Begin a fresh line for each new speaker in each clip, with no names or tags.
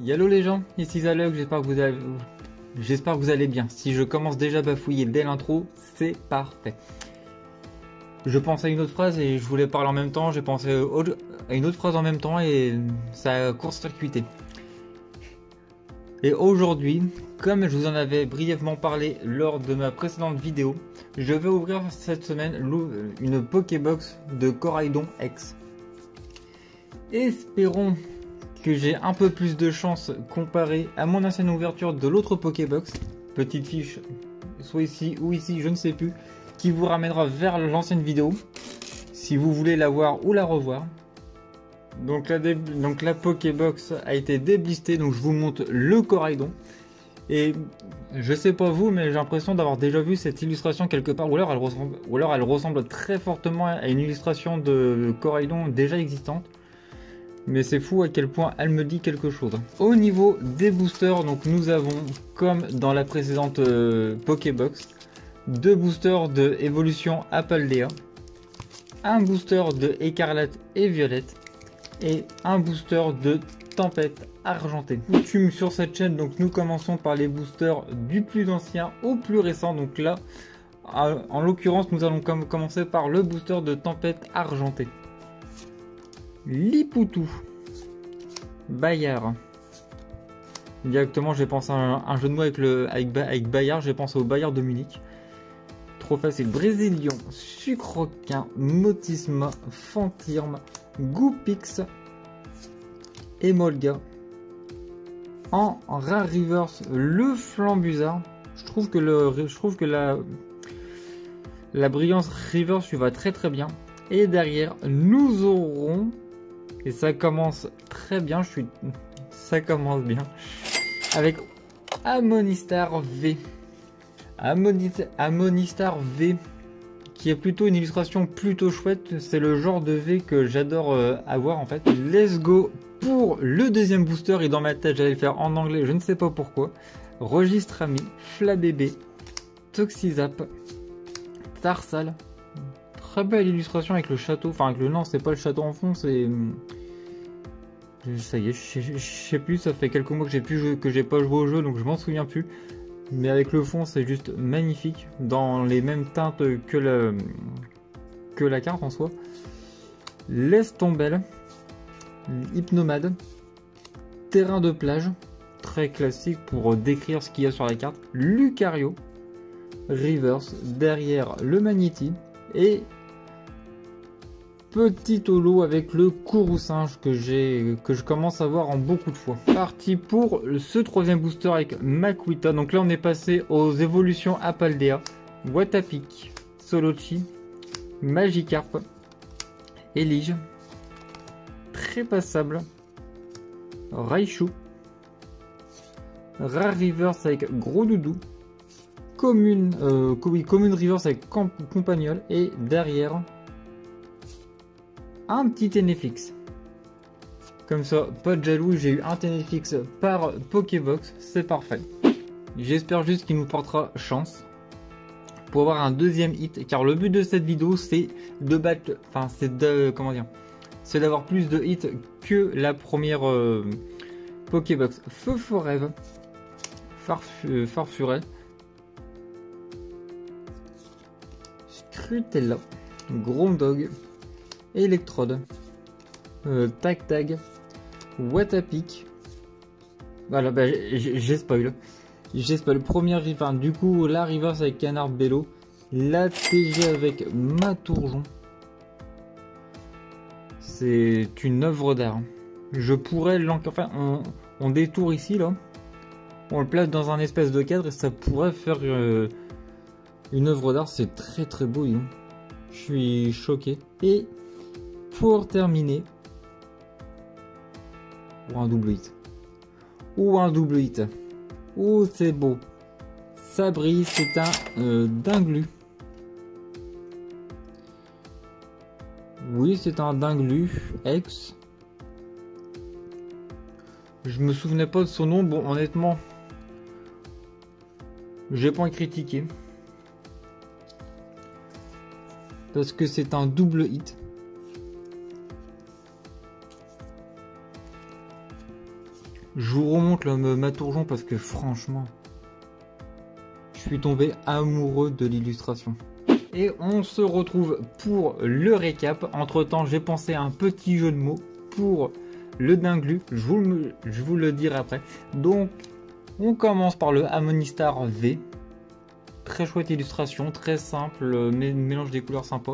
Yallo les gens, ici Zalog, j'espère que vous allez... Bien. Si je commence déjà à bafouiller dès l'intro, c'est parfait. Je pense à une autre phrase et je voulais parler en même temps, j'ai pensé à une autre phrase en même temps et ça a court-circuité. Et aujourd'hui, comme je vous en avais brièvement parlé lors de ma précédente vidéo, je vais ouvrir cette semaine une Pokébox de Coraidon X. Espérons que j'ai un peu plus de chance comparé à mon ancienne ouverture de l'autre Pokébox. Petite fiche, soit ici ou ici, je ne sais plus, qui vous ramènera vers l'ancienne vidéo, si vous voulez la voir ou la revoir. Donc la, donc la Pokébox a été déblistée, donc je vous montre le Coraidon. Et je sais pas vous, mais j'ai l'impression d'avoir déjà vu cette illustration quelque part, ou alors, elle ressemble, ou alors elle ressemble très fortement à une illustration de Coraidon déjà existante mais c'est fou à quel point elle me dit quelque chose. Au niveau des boosters, donc nous avons, comme dans la précédente euh, Pokébox, deux boosters de évolution Apaldea, un booster de écarlate et violette, et un booster de tempête argentée. Coutume sur cette chaîne, donc nous commençons par les boosters du plus ancien au plus récent. Donc là, en l'occurrence, nous allons commencer par le booster de tempête argentée. Lipoutou. Bayard. Directement, j'ai pensé à un, jeu de mots avec, Bayard, j'ai pensé au Bayard de Munich. Trop facile. Brésilien, Sucroquin, Motisma, Fantirme, Goupix, Emolga. En Rare Reverse, le Flambuzard. Je trouve que, le, je trouve que la, la brillance Reverse lui va très très bien. Et derrière, nous aurons et ça commence très bien, je suis... ça commence bien. Avec Amonistar V. Amonistar V, qui est plutôt une illustration plutôt chouette. C'est le genre de V que j'adore euh, avoir en fait. Let's go pour le deuxième booster. Et dans ma tête, j'allais le faire en anglais, je ne sais pas pourquoi. Registre Ami, Flabébé, Toxizap, Tarsal, très belle illustration avec le château. Enfin, avec le non, c'est pas le château en fond, c'est. Ça y est, je sais plus, ça fait quelques mois que j'ai plus que j'ai pas joué au jeu, donc je m'en souviens plus. Mais avec le fond, c'est juste magnifique, dans les mêmes teintes que, le, que la carte en soi. Laisse tomber, Hypnomade, terrain de plage, très classique pour décrire ce qu'il y a sur la carte. Lucario, Reverse, derrière le Magneti et petit holo avec le courroucinge que j'ai que je commence à voir en beaucoup de fois. Parti pour ce troisième booster avec Makuita. Donc là on est passé aux évolutions Apaldea, Watapik, Solochi, Magikarp, Elige, très passable, Raichu, Rare Reverse avec Gros Doudou, Commune, euh, oui, Commune Reverse avec Compagnol et derrière un petit Tenefix. Comme ça, pas de jaloux, j'ai eu un Tenefix par Pokébox, c'est parfait. J'espère juste qu'il nous portera chance pour avoir un deuxième hit, car le but de cette vidéo c'est de battre, enfin c'est de, comment dire, c'est d'avoir plus de hits que la première euh, Pokébox. Feu Forever, Farfu, Farfuret, Scrutella, Gromdog, Electrode, euh, Tag Tag, Watapic. Voilà, bah, j'ai spoil. J'ai spoil. Premier enfin, du coup, la reverse avec Canard Bello. La TG avec Matourjon. C'est une œuvre d'art. Je pourrais l'encore. Enfin, on, détourne ici, là. On le place dans un espèce de cadre et ça pourrait faire euh, une œuvre d'art. C'est très très beau, Je suis choqué. Et pour terminer, ou un double hit, ou un double hit, ou c'est beau, ça brille, c'est un euh, dinglu. Oui, c'est un dinglu ex. Je me souvenais pas de son nom. Bon, honnêtement, j'ai pas critiqué. Parce que c'est un double hit. Je vous remonte le Maturgeon parce que franchement, je suis tombé amoureux de l'illustration. Et on se retrouve pour le récap. Entre temps, j'ai pensé un petit jeu de mots pour le dinglu. Je vous, le, dirai après. Donc, on commence par le Harmonistar V. Très chouette illustration, très simple, mélange des couleurs sympa.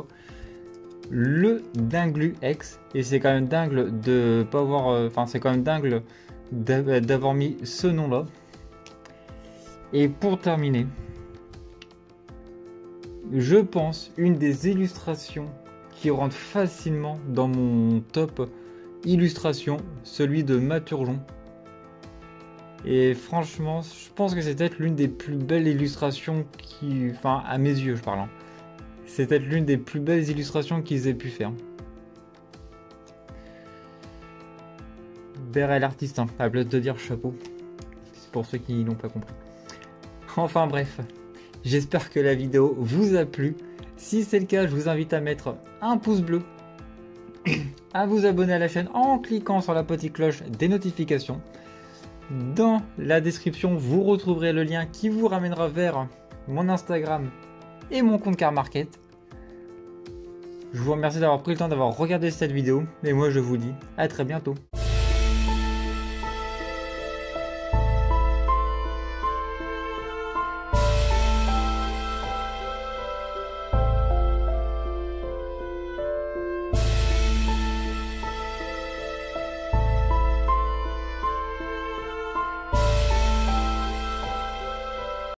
Le Dinglu X, et c'est quand même dingue de pas avoir, euh, enfin c'est quand même dingue d'avoir mis ce nom-là. Et pour terminer, je pense une des illustrations qui rentre facilement dans mon top illustration, celui de Maturgeon. Et franchement, je pense que c'est peut-être l'une des plus belles illustrations qui. Enfin, à mes yeux, je parle. Hein. C'est peut-être l'une des plus belles illustrations qu'ils aient pu faire. Bérel l'artiste, hein, à place de dire chapeau. C'est pour ceux qui n'ont pas compris. Enfin bref, j'espère que la vidéo vous a plu. Si c'est le cas, je vous invite à mettre un pouce bleu, à vous abonner à la chaîne en cliquant sur la petite cloche des notifications. Dans la description, vous retrouverez le lien qui vous ramènera vers mon Instagram et mon compte Car Market. Je vous remercie d'avoir pris le temps d'avoir regardé cette vidéo et moi je vous dis à très bientôt.